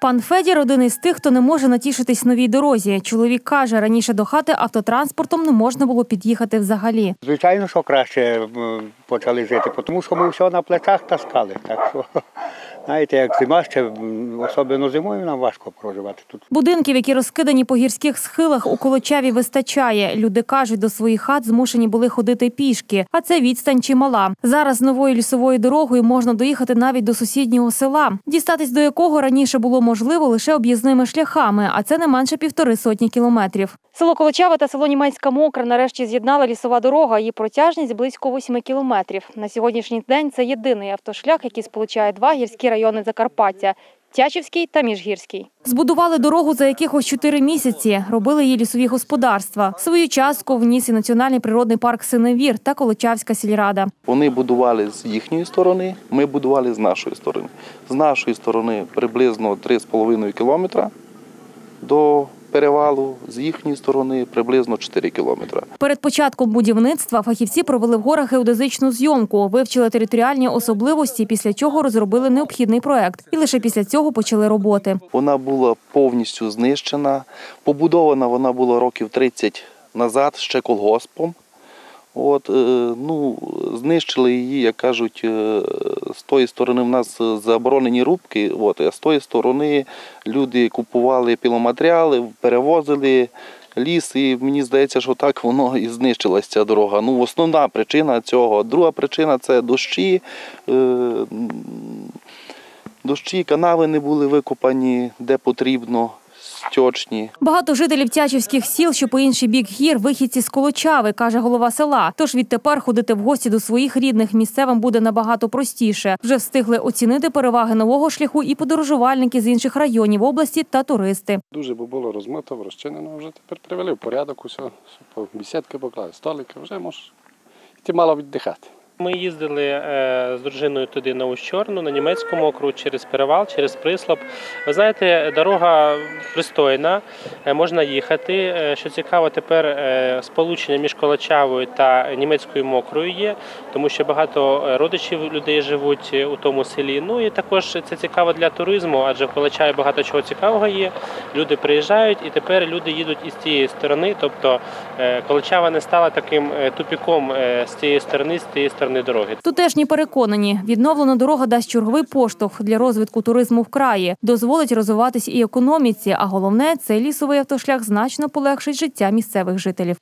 Пан Федір один із тих, хто не може натішитись новій дорозі. Чоловік каже, раніше до хати автотранспортом не можна було під'їхати взагалі. Звичайно, що краще почали жити, тому що ми все на плечах таскали. Так що, знаєте, як зима ще, особливо зимою нам важко проживати тут. Будинків, які розкидані по гірських схилах, у Колочаві вистачає. Люди кажуть, до своїх хат змушені були ходити пішки, а це відстань чимала. Зараз новою лісовою дорогою можна доїхати навіть до сусіднього села, дістатись до якого раніше було можливо лише об'їзними шляхами, а це не менше півтори сотні кілометрів. Село Колочава та село Німецька Мокра нарешті з'єднала лісова дорога. Її протяжність близько 8 кілометрів. На сьогоднішній день це єдиний автошлях, який сполучає два гірські райони Закарпаття. Тячівський та Міжгірський збудували дорогу за якихось чотири місяці. Робили її лісові господарства. Свою частку вніс і національний природний парк Синевір та Колочавська сільрада. Вони будували з їхньої сторони, ми будували з нашої сторони. З нашої сторони приблизно 3,5 кілометра до перевалу, з їхньої сторони приблизно 4 кілометра. Перед початком будівництва фахівці провели в горах геодезичну зйомку, вивчили територіальні особливості, після чого розробили необхідний проект. І лише після цього почали роботи. Вона була повністю знищена. Побудована вона була років 30 назад ще колгоспом. От, е, ну, знищили її, як кажуть, е, з тої сторони в нас заборонені рубки, от, а з тої сторони люди купували піломатеріали, перевозили ліс, і мені здається, що так воно і знищилась ця дорога. Ну, основна причина цього. Друга причина це дощі. Е, Дощі, канави не були викопані де потрібно, стьочні. Багато жителів тячівських сіл, що по інший бік гір, вихідці з Колочави, каже голова села. Тож відтепер ходити в гості до своїх рідних місцевим буде набагато простіше. Вже встигли оцінити переваги нового шляху і подорожувальники з інших районів області та туристи. Дуже би було розмито, розчинено, вже тепер привели в порядок усе, бісідки поклали, столики, вже можеш йти мало віддихати. Ми їздили е, з дружиною туди на Ущорну, на німецькому округ, через перевал, через прислоп. Ви знаєте, дорога пристойна, е, можна їхати. Е, Що цікаво, тепер сполучення між Колочавою та німецькою мокрою є, тому що багато родичів людей живуть у тому селі. Ну і також це цікаво для туризму, адже в Колочаві багато чого цікавого є. Люди приїжджають, і тепер люди їдуть із цієї сторони. Тобто Колочава не стала таким тупіком з цієї сторони, з цієї сторони дороги. Тутешні переконані, відновлена дорога дасть черговий поштовх для розвитку туризму в краї, дозволить розвиватись і економіці. А головне, цей лісовий автошлях значно полегшить життя місцевих жителів.